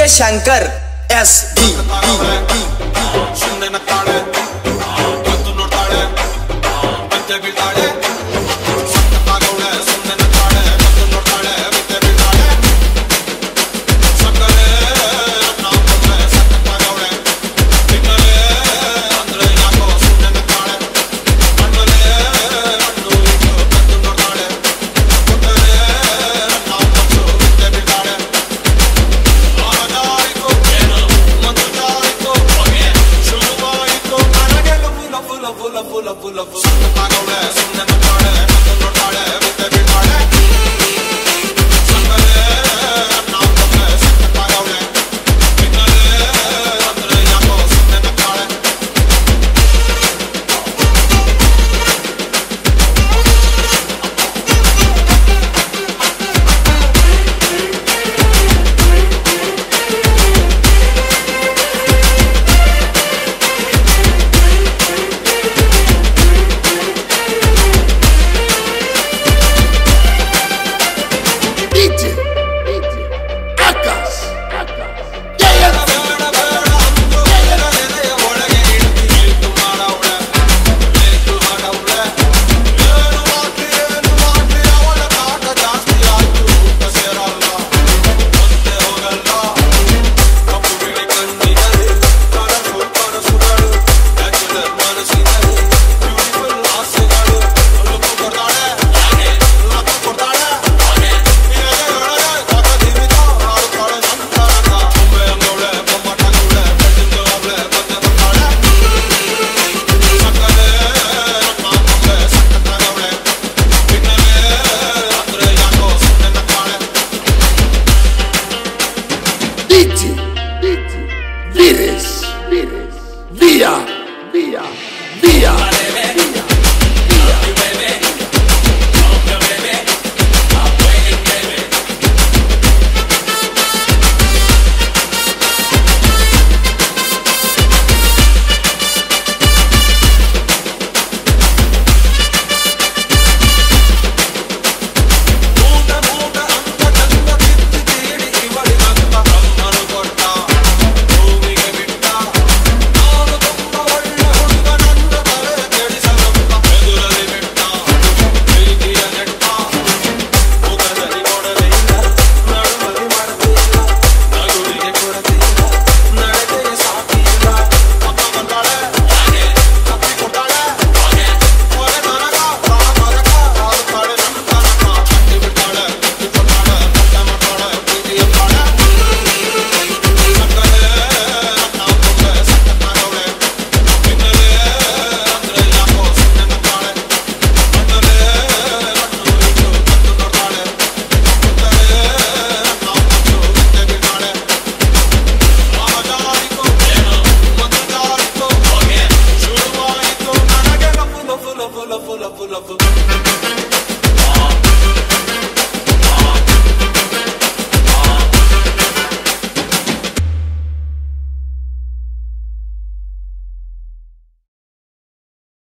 DJ Shankar S D love, love, love. full of, love, love, love.